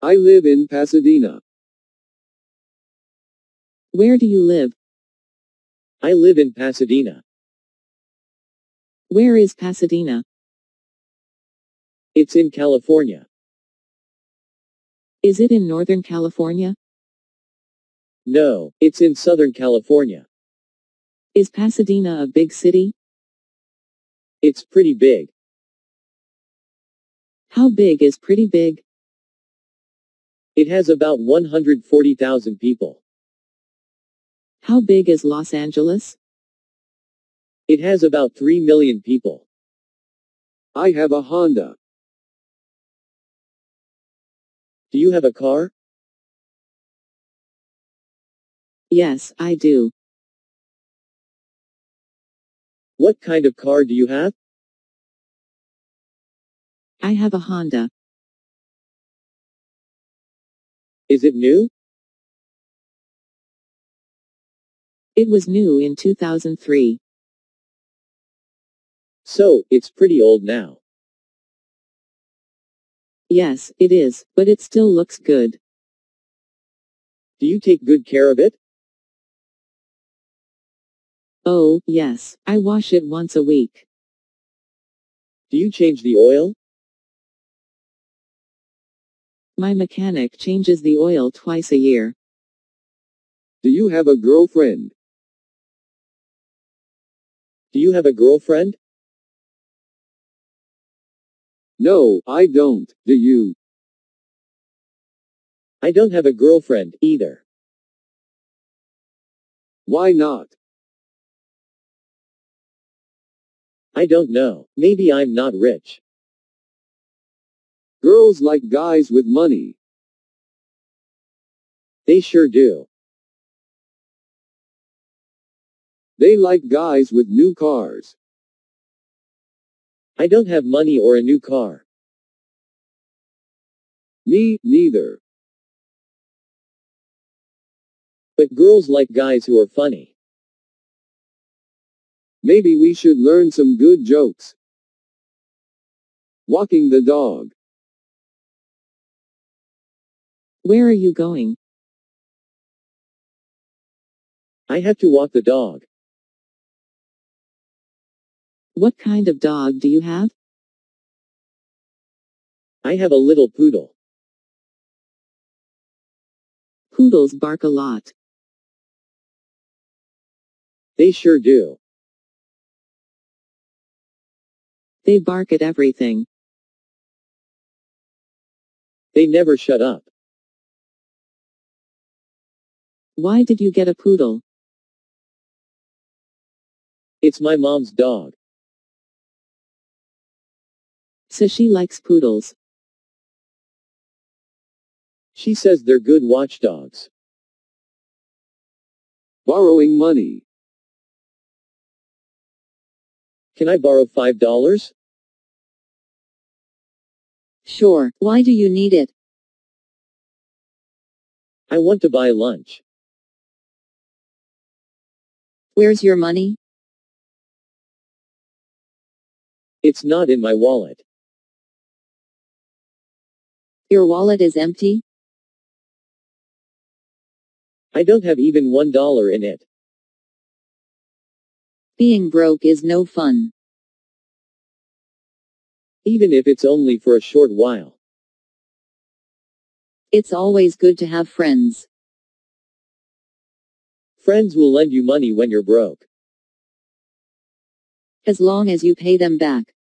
I live in Pasadena. Where do you live? I live in Pasadena. Where is Pasadena? It's in California. Is it in Northern California? No, it's in Southern California. Is Pasadena a big city? It's pretty big. How big is pretty big? It has about 140,000 people. How big is Los Angeles? It has about 3 million people. I have a Honda. Do you have a car? Yes, I do. What kind of car do you have? I have a Honda. Is it new? It was new in 2003. So, it's pretty old now. Yes, it is, but it still looks good. Do you take good care of it? Oh, yes, I wash it once a week. Do you change the oil? My mechanic changes the oil twice a year. Do you have a girlfriend? Do you have a girlfriend? No, I don't, do you? I don't have a girlfriend, either. Why not? I don't know, maybe I'm not rich. Girls like guys with money. They sure do. They like guys with new cars. I don't have money or a new car. Me, neither. But girls like guys who are funny. Maybe we should learn some good jokes. Walking the dog. Where are you going? I have to walk the dog. What kind of dog do you have? I have a little poodle. Poodles bark a lot. They sure do. They bark at everything. They never shut up. Why did you get a poodle? It's my mom's dog. So she likes poodles. She says they're good watchdogs. Borrowing money. Can I borrow five dollars? Sure, why do you need it? I want to buy lunch. Where's your money? It's not in my wallet. Your wallet is empty? I don't have even one dollar in it. Being broke is no fun. Even if it's only for a short while. It's always good to have friends. Friends will lend you money when you're broke. As long as you pay them back.